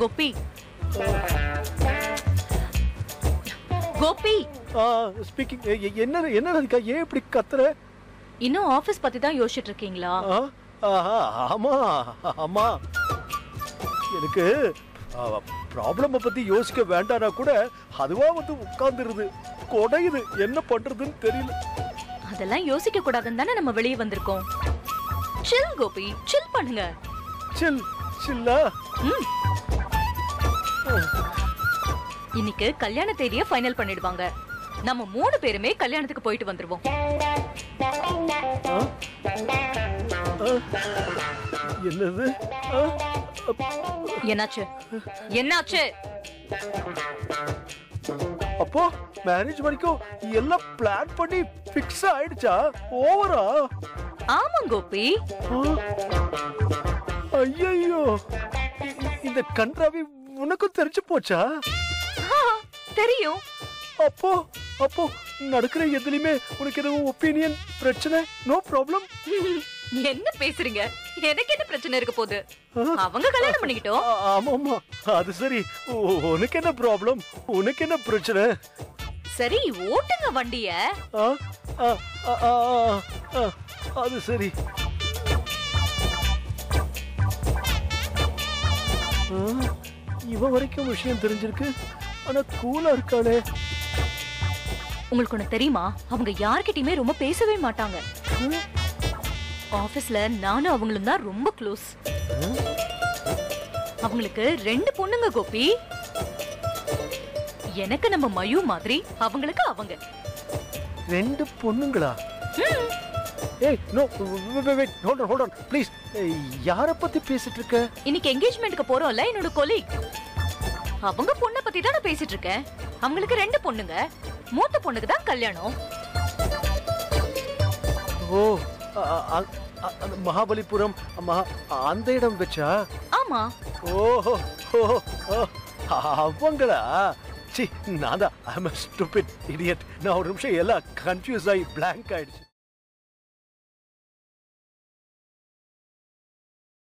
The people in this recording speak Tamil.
கோபி. கோபி. ஸ்பீக்கிங் என்ன என்ன ராதிகா ஏன் இப்படி கத்துற? இன்னும் ஆபீஸ் பத்தி தான் யோசிச்சுட்டு இருக்கீங்களா? ஆமா ஆமா. எனக்கு ப்ராப்ளம பத்தி யோசிக்க வேண்டானா கூட அதுவா வந்து உட்கார்ந்துருது. கொடையுது என்ன பண்றதுன்னு தெரியல. அதெல்லாம் யோசிக்க கூடாதுன்னு தானே நம்ம வெளியே வந்திருக்கோம். சில் கோபி சில் பண்ணுங்க. சில் சில்லா ம். இன்னைக்கு கல்யாண தேதியை ஃபைனல் பண்ணிடுவாங்க. நம்ம மூணு பேருமே கல்யாணத்துக்கு போயிட்டு வந்துருவோம்? என்னது? என்னாச்சு? என்னாச்சு? அப்போ மேரேஜ் வரைக்கும் எல்லாம் பிளான் பண்ணி ஃபிக்ஸ் ஆயிடுச்சா? ஓவரா ஆமா கோபி. ஐயோ இந்த கன்றாவி உனக்கும் தெரிஞ்சு போச்சா? தெரியும். அப்போ அப்போ நடக்கிற எதுலயுமே உனக்கு எதுவும் ஒப்பீனியன் பிரச்சனை நோ ப்ராப்ளம் என்ன பேசுறீங்க? எனக்கு என்ன பிரச்சனை இருக்க போகுது? அவங்க கல்யாணம் பண்ணிக்கிட்டோம். ஆமாமா அது சரி. உனக்கு என்ன ப்ராப்ளம் உனக்கு என்ன பிரச்சனை? சரி ஓட்டுங்க வண்டிய. ஆ? ஆ, ஆ, ஆ, ஆ, அது சரி. ஆ, இவ வரைக்கும் விஷயம் தெரிஞ்சிருக்கு. ஆனா கூலா இருக்காளே. உங்களுக்கு ஒண்ணு தெரியுமா? அவங்க யார்கிட்டயுமே ரொம்ப பேசவே மாட்டாங்க. ஆபீஸ்ல நானும் அவங்களும் தான் ரொம்ப க்ளோஸ் அவங்களுக்கு ரெண்டு பொண்ணுங்க கோபி. எனக்கு நம்ம மயு மாதிரி அவங்களுக்கு அவங்க. ரெண்டு பொண்ணுங்களா? ஏய் no wait hold on hold on please யார பத்தி பேசிட்டு இருக்க இன்னைக்கு என்கேஜ்மெண்ட்க்கு போறோம்ல என்னோட கொலீக் அவங்க பொண்ணை பத்தி தான் நான் பேசிட்டு இருக்கேன் அவங்களுக்கு ரெண்டு பொண்ணுங்க. மூத்த பொண்ணுக்கு தான் கல்யாணம். ஓ மகாபலிபுரம் மகா அந்த இடம் வச்சா? ஆமா. ஓஹோ அவங்களா? சி நான் தான். ஐம் ஸ்டூபிட் இடியட் நான் ஒரு நிமிஷம் எல்லாம் கன்ஃபியூஸ் ஆகி blank ஆயிடுச்சு.